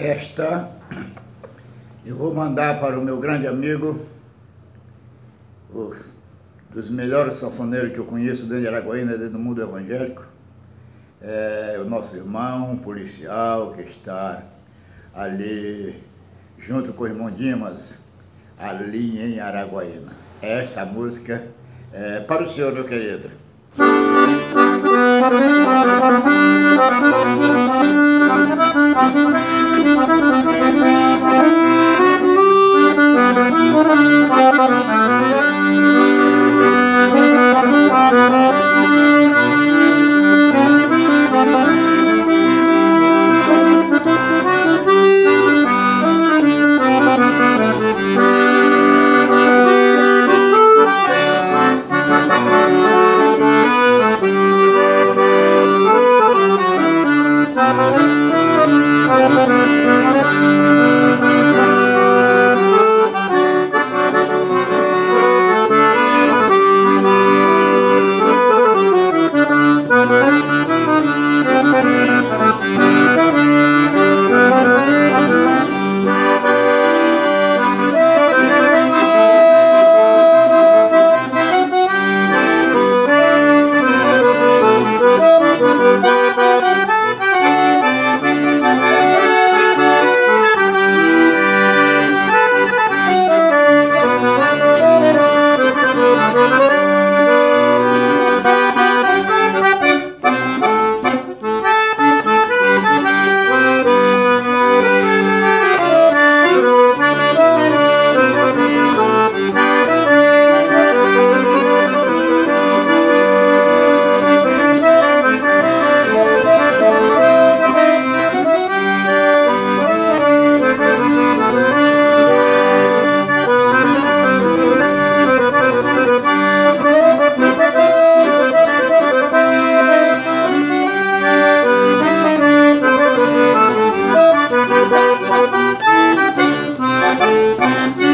Esta eu vou mandar para o meu grande amigo, um dos melhores sanfoneiros que eu conheço dentro de Araguaína, dentro do mundo evangélico, é o nosso irmão policial que está ali junto com o irmão Dimas, ali em Araguaína. Esta música é para o senhor, meu querido. Thank you.